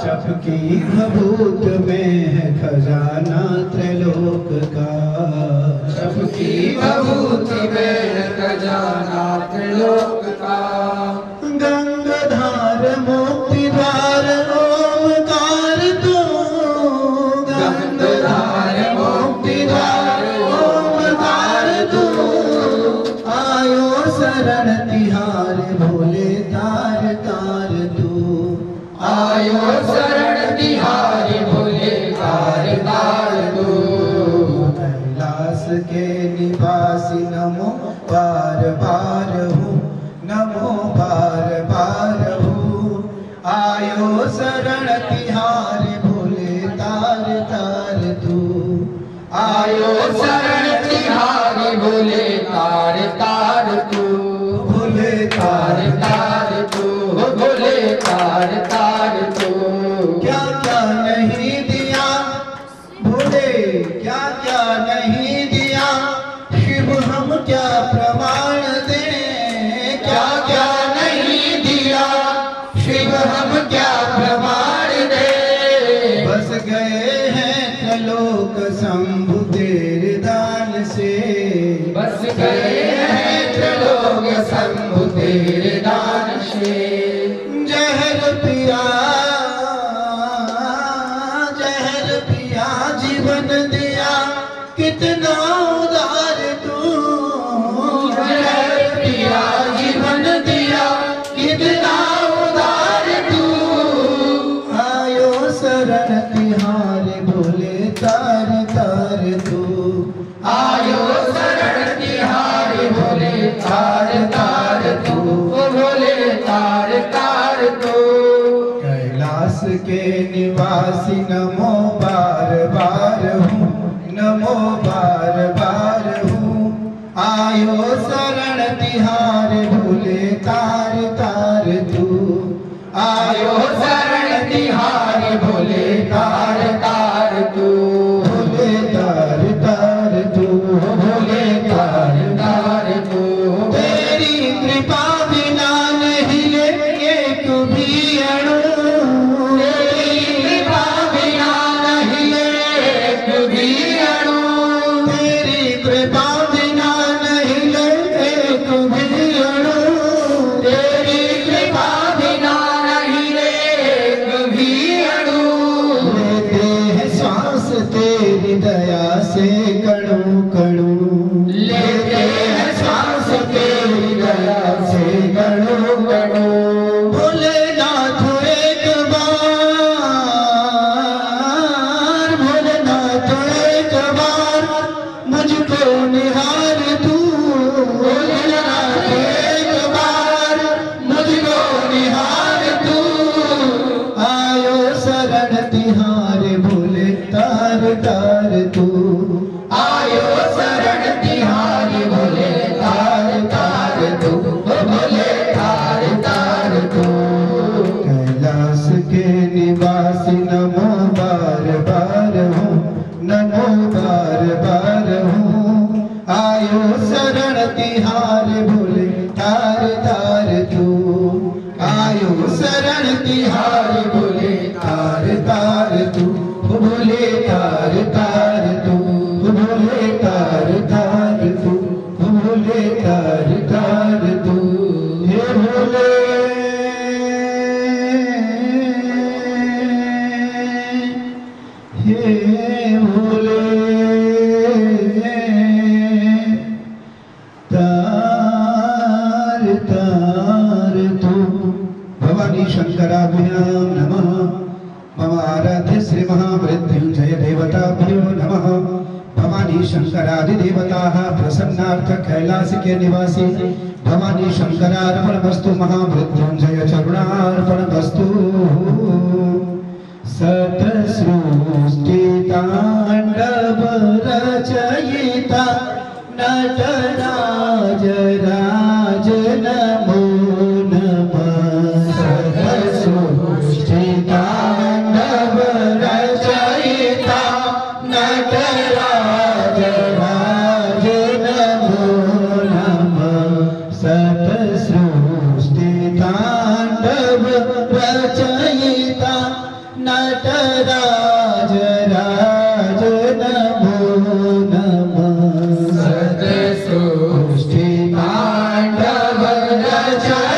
जबकि भूत में है खजाना त्रिलोक का। जबकि भूत में है खजाना त्रिलोक का। गंगाधार मोतिधार ओमकार तो। गंगाधार मोतिधार ओमकार तो। आयो शरण ती para मुझको निहार भोले तार तार तू भोले तार तार तू भोले तार तार तू हे भोले हे भोले तार तार तू भवानी शंकरा बिना शंकरादि देवताः प्रसन्नार्थ कैलास के निवासी भवानी शंकरार्पण वस्तु महामृत्युंजय चरुणार्पण वस्तु सतसृष्टिता चाहे